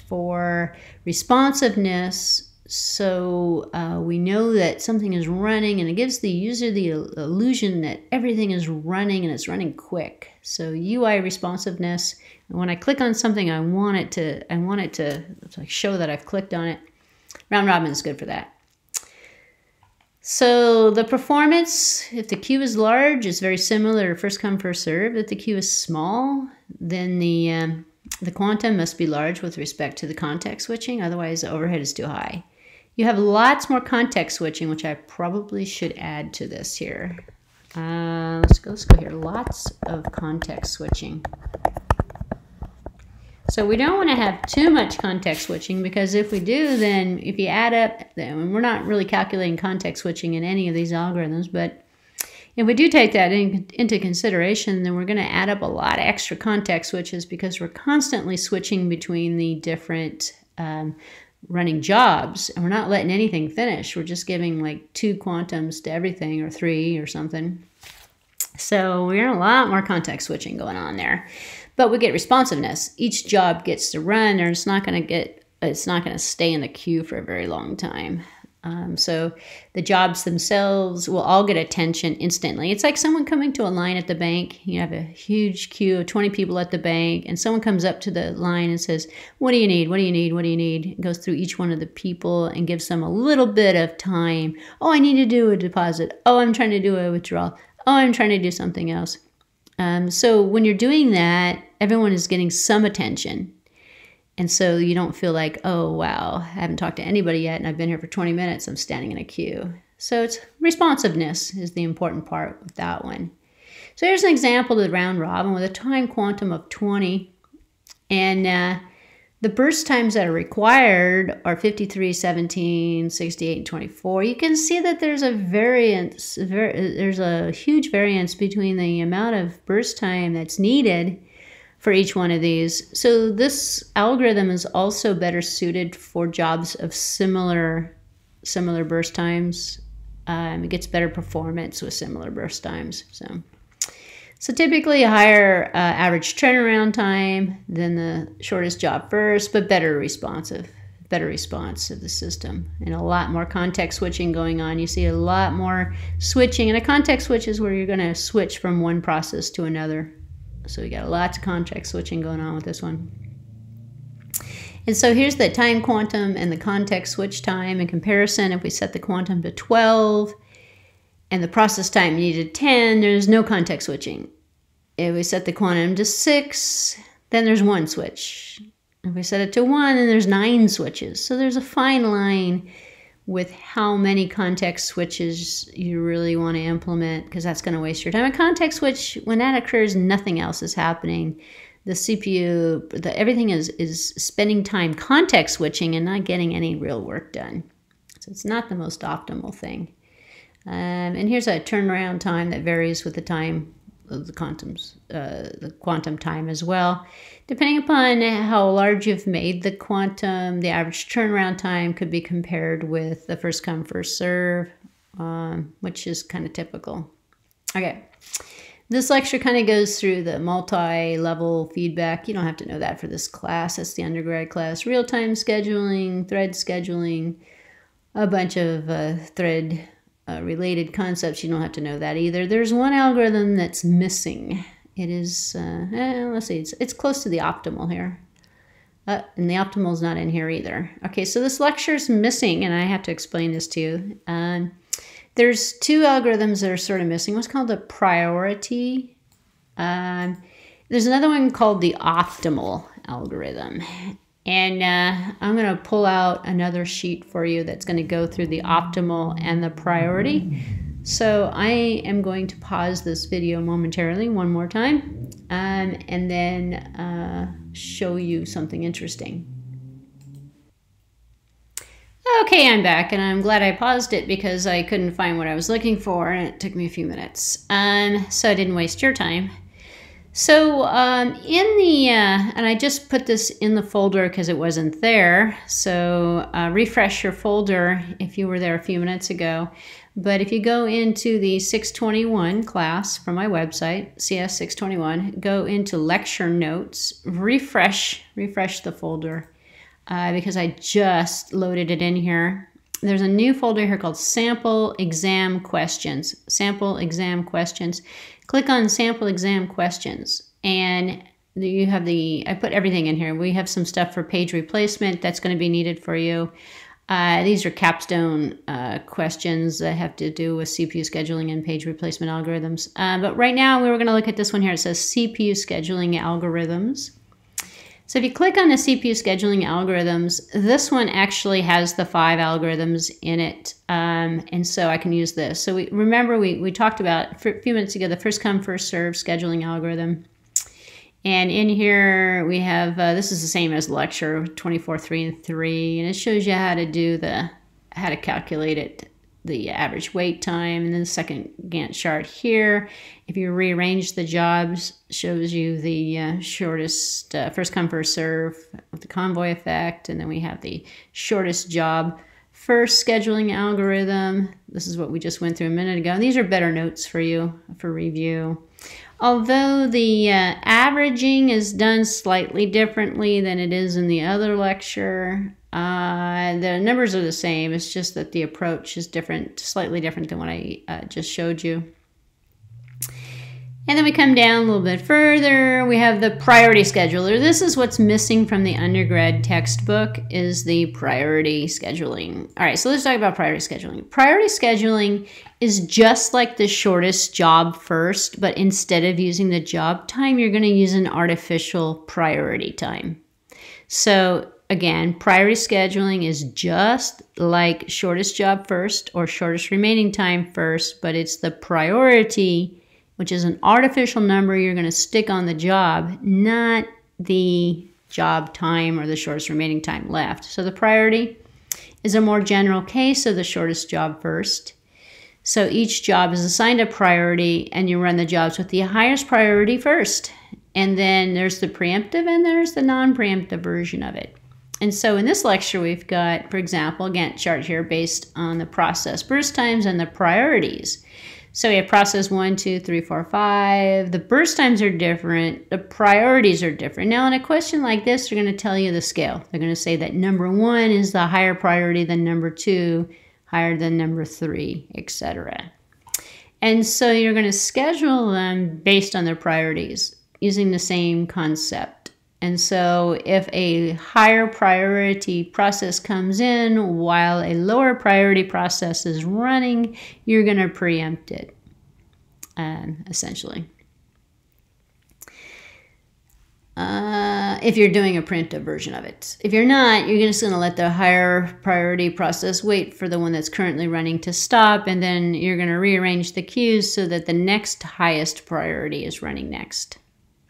for responsiveness, so uh, we know that something is running and it gives the user the illusion that everything is running and it's running quick. So UI responsiveness, when I click on something, I want it to, I want it to, show that I've clicked on it. Round Robin is good for that. So the performance, if the queue is large, is very similar to first come, first serve. If the queue is small, then the, um, the quantum must be large with respect to the context switching, otherwise the overhead is too high. You have lots more context switching, which I probably should add to this here. Uh, let's go, let's go here. Lots of context switching. So we don't want to have too much context switching because if we do, then if you add up, then we're not really calculating context switching in any of these algorithms, but if we do take that in, into consideration, then we're going to add up a lot of extra context switches because we're constantly switching between the different um, running jobs and we're not letting anything finish. We're just giving like two quantums to everything or three or something. So we're a lot more context switching going on there but we get responsiveness. Each job gets to run, or it's not going to get, it's not going to stay in the queue for a very long time. Um, so the jobs themselves will all get attention instantly. It's like someone coming to a line at the bank. You have a huge queue of 20 people at the bank, and someone comes up to the line and says, What do you need? What do you need? What do you need? It goes through each one of the people and gives them a little bit of time. Oh, I need to do a deposit. Oh, I'm trying to do a withdrawal. Oh, I'm trying to do something else. Um, so when you're doing that, everyone is getting some attention. And so you don't feel like, oh, wow, I haven't talked to anybody yet and I've been here for 20 minutes. I'm standing in a queue. So it's responsiveness is the important part with that one. So here's an example of the round robin with a time quantum of 20. And uh, the burst times that are required are 53, 17, 68, and 24. You can see that there's a variance, there's a huge variance between the amount of burst time that's needed for each one of these. So this algorithm is also better suited for jobs of similar similar burst times. Um, it gets better performance with similar burst times. So. So typically a higher uh, average turnaround time than the shortest job first, but better responsive, better response of the system, and a lot more context switching going on. You see a lot more switching, and a context switch is where you're going to switch from one process to another. So we got lots of context switching going on with this one. And so here's the time quantum and the context switch time in comparison. If we set the quantum to 12, and the process time needed 10, there's no context switching. If we set the quantum to 6, then there's one switch. If we set it to 1, then there's 9 switches. So there's a fine line with how many context switches you really want to implement because that's going to waste your time. A context switch, when that occurs, nothing else is happening. The CPU, the, everything is, is spending time context switching and not getting any real work done. So it's not the most optimal thing. Um, and here's a turnaround time that varies with the time the quantums, uh, the quantum time as well. Depending upon how large you've made the quantum, the average turnaround time could be compared with the first come, first serve, um, which is kind of typical. Okay. This lecture kind of goes through the multi-level feedback. You don't have to know that for this class. That's the undergrad class. Real-time scheduling, thread scheduling, a bunch of uh, thread uh, related concepts, you don't have to know that either. There's one algorithm that's missing. It is, uh, eh, let's see, it's, it's close to the optimal here. Uh, and the optimal is not in here either. Okay, so this lecture is missing, and I have to explain this to you. Um, there's two algorithms that are sort of missing. What's called the priority. Um, there's another one called the optimal algorithm. And uh, I'm going to pull out another sheet for you that's going to go through the optimal and the priority. So I am going to pause this video momentarily one more time um, and then uh, show you something interesting. Okay, I'm back, and I'm glad I paused it because I couldn't find what I was looking for, and it took me a few minutes. Um, so I didn't waste your time. So um, in the, uh, and I just put this in the folder because it wasn't there. So uh, refresh your folder if you were there a few minutes ago. But if you go into the 621 class from my website, CS621, go into lecture notes, refresh, refresh the folder uh, because I just loaded it in here. There's a new folder here called sample exam questions, sample exam questions. Click on sample exam questions and you have the, I put everything in here. We have some stuff for page replacement that's going to be needed for you. Uh, these are capstone uh, questions that have to do with CPU scheduling and page replacement algorithms. Uh, but right now we were going to look at this one here. It says CPU scheduling algorithms. So if you click on the CPU scheduling algorithms, this one actually has the five algorithms in it. Um, and so I can use this. So we remember we, we talked about a few minutes ago, the first come, first serve scheduling algorithm. And in here we have, uh, this is the same as lecture 24, 3, and 3. And it shows you how to do the, how to calculate it the average wait time. And then the second Gantt chart here, if you rearrange the jobs, shows you the uh, shortest uh, first come first serve with the convoy effect. And then we have the shortest job first scheduling algorithm. This is what we just went through a minute ago. And these are better notes for you for review. Although the uh, averaging is done slightly differently than it is in the other lecture, uh, the numbers are the same. It's just that the approach is different, slightly different than what I uh, just showed you. And then we come down a little bit further. We have the priority scheduler. This is what's missing from the undergrad textbook is the priority scheduling. All right, so let's talk about priority scheduling. Priority scheduling is just like the shortest job first, but instead of using the job time, you're going to use an artificial priority time. So again, priority scheduling is just like shortest job first or shortest remaining time first, but it's the priority which is an artificial number you're going to stick on the job, not the job time or the shortest remaining time left. So the priority is a more general case of the shortest job first. So each job is assigned a priority and you run the jobs with the highest priority first. And then there's the preemptive and there's the non-preemptive version of it. And so in this lecture, we've got, for example, a Gantt chart here based on the process burst times and the priorities. So we have process one, two, three, four, five. The burst times are different. The priorities are different. Now, in a question like this, they're going to tell you the scale. They're going to say that number one is the higher priority than number two, higher than number three, etc. And so you're going to schedule them based on their priorities using the same concept. And so if a higher priority process comes in while a lower priority process is running, you're going to preempt it, um, essentially. Uh, if you're doing a preemptive version of it. If you're not, you're just going to let the higher priority process wait for the one that's currently running to stop, and then you're going to rearrange the queues so that the next highest priority is running next.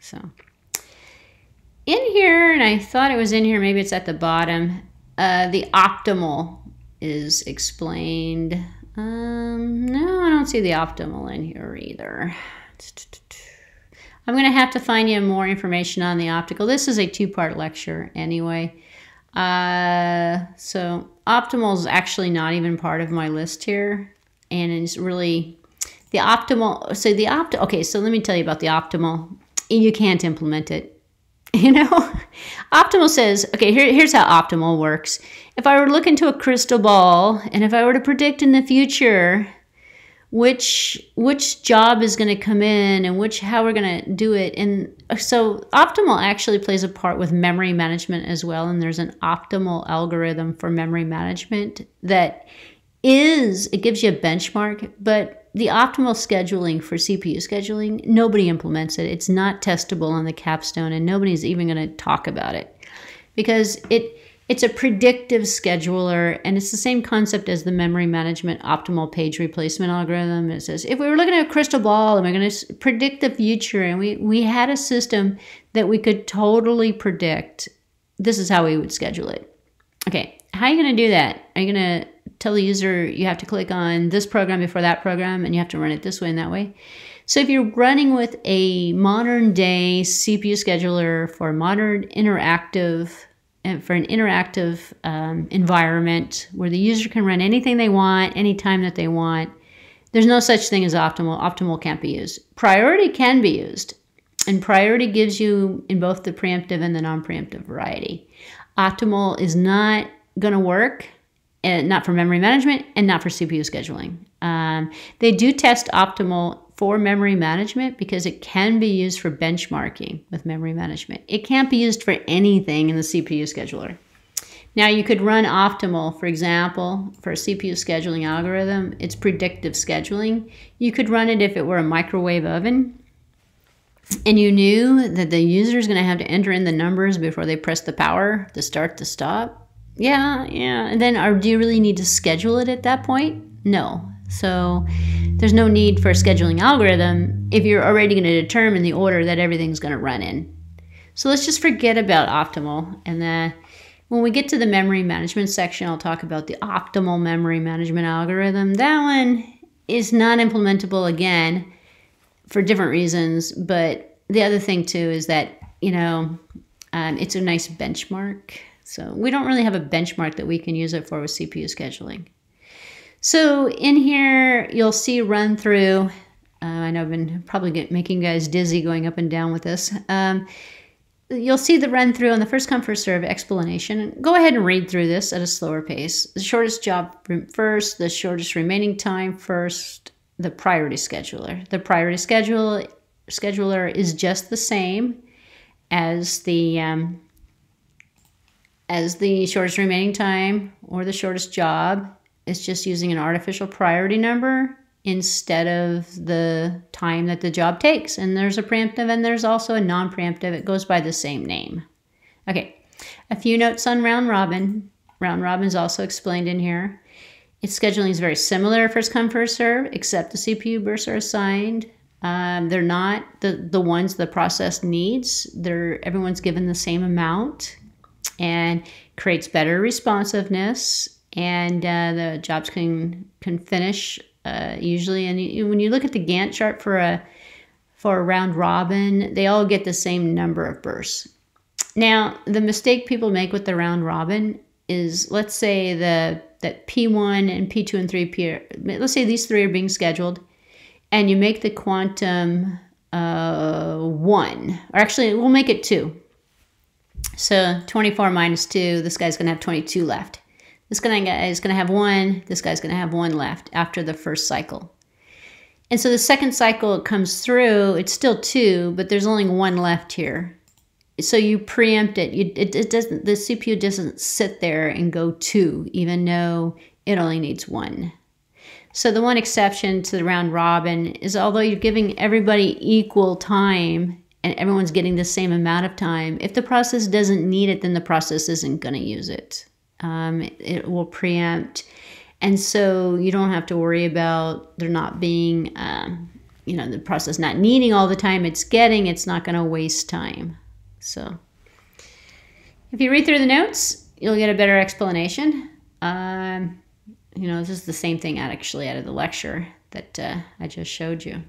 So in here, and I thought it was in here, maybe it's at the bottom, uh, the optimal is explained. Um, no, I don't see the optimal in here either. I'm going to have to find you more information on the optical. This is a two-part lecture anyway. Uh, so optimal is actually not even part of my list here. And it's really the optimal. So the opt. Okay, so let me tell you about the optimal. You can't implement it You know, Optimal says, okay, here, here's how Optimal works. If I were to look into a crystal ball and if I were to predict in the future which which job is going to come in and which how we're going to do it and uh, so optimal actually plays a part with memory management as well and there's an optimal algorithm for memory management that is it gives you a benchmark but the optimal scheduling for CPU scheduling, nobody implements it. It's not testable on the capstone, and nobody's even going to talk about it because it It's a predictive scheduler, and it's the same concept as the memory management optimal page replacement algorithm. It says if we were looking at a crystal ball and we're going to predict the future, and we, we had a system that we could totally predict, this is how we would schedule it. Okay, how are you going to do that? Are you going to tell the user you have to click on this program before that program and you have to run it this way and that way? So if you're running with a modern day CPU scheduler for modern interactive and for an interactive um, environment where the user can run anything they want, anytime that they want. There's no such thing as optimal. Optimal can't be used. Priority can be used, and priority gives you in both the preemptive and the non preemptive variety. Optimal is not going to work, and not for memory management and not for CPU scheduling. Um, they do test optimal for memory management because it can be used for benchmarking with memory management. It can't be used for anything in the CPU scheduler. Now you could run optimal, for example, for a CPU scheduling algorithm, it's predictive scheduling. You could run it if it were a microwave oven and you knew that the user is going to have to enter in the numbers before they press the power to start to stop. Yeah, yeah. And then are, do you really need to schedule it at that point? No. So there's no need for a scheduling algorithm if you're already going to determine the order that everything's going to run in. So let's just forget about optimal. And then when we get to the memory management section, I'll talk about the optimal memory management algorithm. That one is not implementable again for different reasons. But the other thing too is that, you know, um, it's a nice benchmark. So we don't really have a benchmark that we can use it for with CPU scheduling. So in here, you'll see run through. Uh, I know I've been probably get, making guys dizzy going up and down with this. Um, you'll see the run through on the first come first serve explanation. Go ahead and read through this at a slower pace. The shortest job first, the shortest remaining time first, the priority scheduler. The priority schedule scheduler is just the same as the um, as the shortest remaining time or the shortest job it's just using an artificial priority number instead of the time that the job takes. And there's a preemptive and there's also a non preemptive. It goes by the same name. Okay, a few notes on round robin. Round robin is also explained in here. Its scheduling is very similar first come first serve, except the CPU bursts are assigned. Um, they're not the, the ones the process needs. They're everyone's given the same amount and creates better responsiveness and uh, the jobs can can finish uh, usually. And when you look at the Gantt chart for a for a round robin, they all get the same number of bursts. Now, the mistake people make with the round robin is, let's say the that P1 and P2 and 3 P. Let's say these three are being scheduled, and you make the quantum uh, one, or actually, we'll make it two. So 24 minus 2, this guy's going to have 22 left. This guy is going to have one. This guy's going to have one left after the first cycle. And so the second cycle it comes through, it's still two, but there's only one left here. So you preempt it. You, it, it doesn't. The CPU doesn't sit there and go two, even though it only needs one. So the one exception to the round robin is although you're giving everybody equal time and everyone's getting the same amount of time, if the process doesn't need it, then the process isn't going to use it um, it will preempt. And so you don't have to worry about there not being, um, you know, the process not needing all the time it's getting, it's not going to waste time. So if you read through the notes, you'll get a better explanation. Um, you know, this is the same thing actually out of the lecture that uh, I just showed you.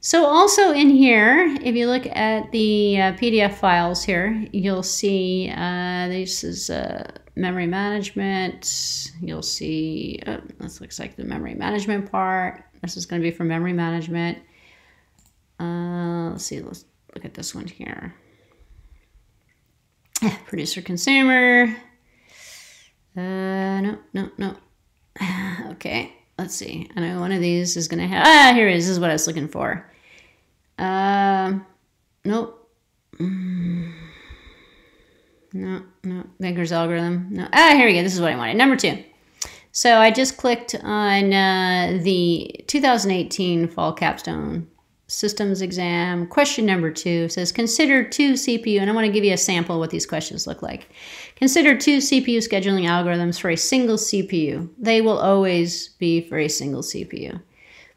So also in here, if you look at the uh, PDF files here, you'll see uh, this is uh, memory management. You'll see, oh, this looks like the memory management part. This is going to be for memory management. Uh, let's see, let's look at this one here. Producer consumer. Uh, no, no, no. Okay, let's see. I know one of these is going to have, ah, here it is. This is what I was looking for. Uh, nope. Mm. No, no. Banker's algorithm. No. Ah, here we go. This is what I wanted. Number two. So I just clicked on uh, the 2018 fall capstone systems exam. Question number two says consider two CPU, and I want to give you a sample of what these questions look like. Consider two CPU scheduling algorithms for a single CPU. They will always be for a single CPU.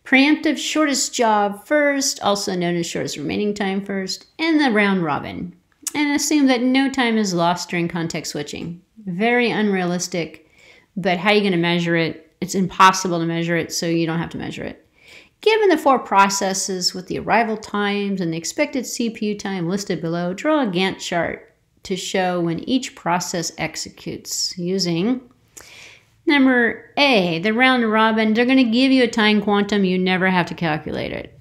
Preemptive shortest job first, also known as shortest remaining time first, and the round robin. And assume that no time is lost during context switching. Very unrealistic, but how are you going to measure it? It's impossible to measure it, so you don't have to measure it. Given the four processes with the arrival times and the expected CPU time listed below, draw a Gantt chart to show when each process executes using number A, the round robin. They're going to give you a time quantum. You never have to calculate it.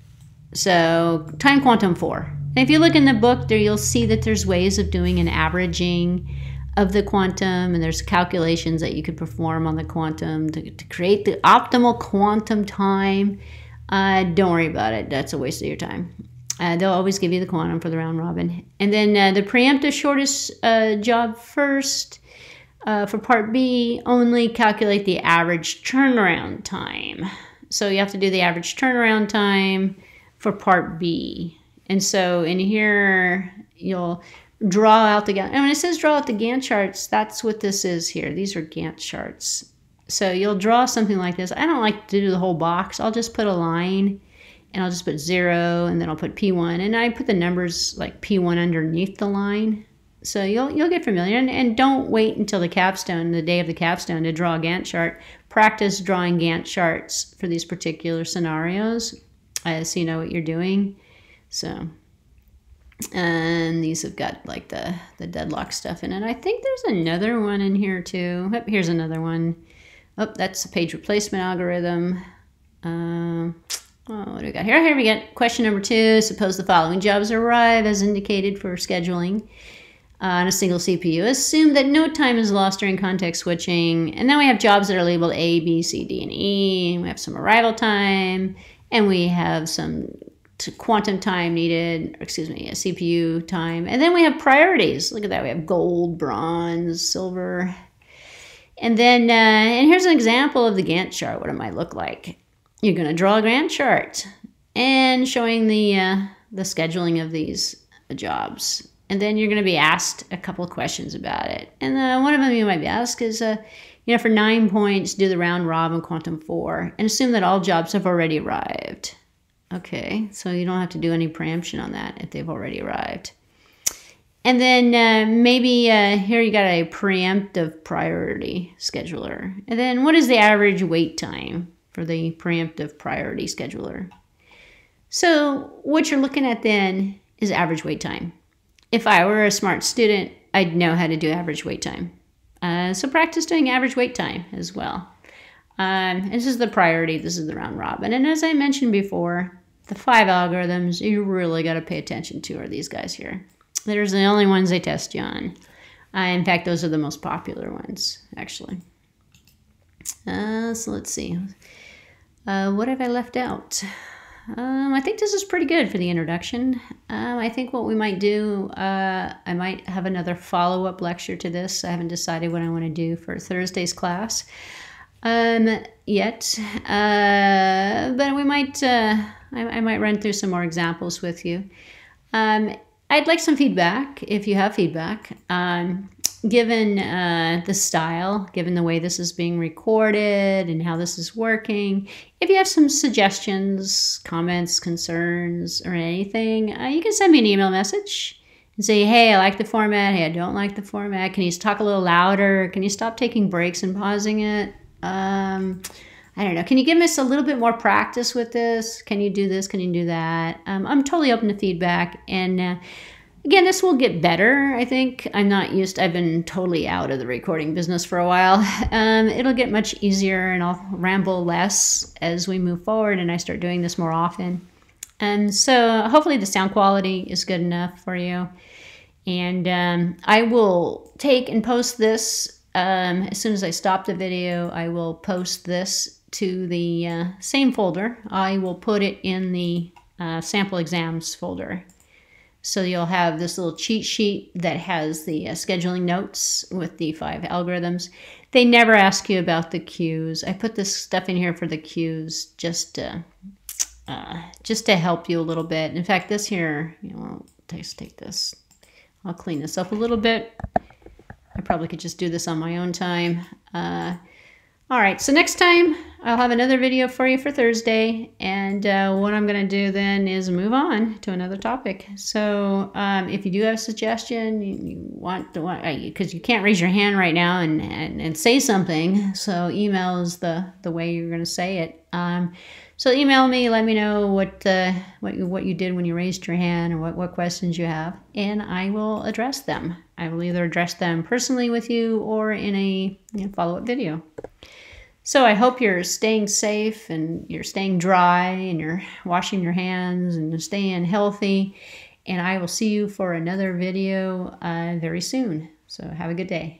So time quantum 4. And if you look in the book there, you'll see that there's ways of doing an averaging of the quantum and there's calculations that you could perform on the quantum to, to create the optimal quantum time uh, don't worry about it. That's a waste of your time. Uh, they'll always give you the quantum for the round robin. And then uh, the preemptive shortest uh, job first. Uh, for part B, only calculate the average turnaround time. So you have to do the average turnaround time for part B. And so in here, you'll draw out the Gantt. And when it says draw out the Gantt charts, that's what this is here. These are Gantt charts. So you'll draw something like this. I don't like to do the whole box. I'll just put a line and I'll just put zero and then I'll put P1 and I put the numbers like P1 underneath the line. So you'll, you'll get familiar and, and don't wait until the capstone, the day of the capstone to draw a Gantt chart. Practice drawing Gantt charts for these particular scenarios uh, so you know what you're doing. So, and these have got like the, the deadlock stuff in it. I think there's another one in here too. Oh, here's another one. Oh, that's the page replacement algorithm. Uh, what do we got here? Here we get question number two. Suppose the following jobs arrive as indicated for scheduling uh, on a single CPU. Assume that no time is lost during context switching. And then we have jobs that are labeled A, B, C, D, and E. We have some arrival time. And we have some quantum time needed, excuse me, a CPU time. And then we have priorities. Look at that. We have gold, bronze, silver, and then, uh, and here's an example of the Gantt chart, what it might look like. You're going to draw a Gantt chart and showing the, uh, the scheduling of these jobs. And then you're going to be asked a couple questions about it. And uh, one of them you might be asked is, uh, you know, for nine points, do the round robin quantum four and assume that all jobs have already arrived. Okay, so you don't have to do any preemption on that if they've already arrived. And then uh, maybe uh, here you got a preemptive priority scheduler. And then what is the average wait time the preemptive priority scheduler? So what you're looking at then is average wait time. If I were a smart student, I'd know how to do average wait time. Uh, so practice doing average wait time as well. Um, this is the priority, this is the round robin. And as I mentioned before, the five algorithms you really got to pay attention to are these guys here. There's the only ones they test you on. Uh, in fact, those are the most popular ones, actually. Uh, so let's see. Uh, what have I left out? Um, I think this is pretty good for the introduction. Um, I think what we might do, uh, I might have another follow up lecture to this. I haven't decided what I want to do for Thursday's class um, yet, uh, but we might. Uh, I, I, might run through some more examples with you. Um, I'd like some feedback if you have feedback. Given uh, the style, given the way this is being recorded and how this is working, if you have some suggestions, comments, concerns, or anything, uh, you can send me an email message and say, hey, I like the format. Hey, I don't like the format. Can you talk a little louder? Can you stop taking breaks and pausing it? Um, I don't know. Can you give us a little bit more practice with this? Can you do this? Can you do that? Um, I'm totally open to feedback. And uh, again, this will get better, I think. I'm not used, I've been totally out of the recording business for a while. Um, it'll get much easier and I'll ramble less as we move forward and I start doing this more often. And so hopefully the sound quality is good enough for you. And um, I will take and post this um, as soon as I stop the video. I will post this to the uh, same folder. I will put it in the uh, sample exams folder. So you'll have this little cheat sheet that has the uh, scheduling notes with the five algorithms. They never ask you about the queues. I put this stuff in here for the queues just to uh, just to help you a little bit. In fact, this here, you know, just take this. I'll clean this up a little bit. I probably could just do this on my own time. Uh, all right, so next time I'll have another video for you for Thursday, and uh, what I'm going to do then is move on to another topic. So um, if you do have a suggestion, you, you want to, because you can't raise your hand right now and, and, and say something, so email is the, the way you're going to say it. Um, so email me, let me know what uh, what you, what you did when you raised your hand or what, what questions you have, and I will address them. I will either address them personally with you or in a you know, follow up video. So I hope you're staying safe and you're staying dry and you're washing your hands and staying healthy. And I will see you for another video uh, very soon. So have a good day.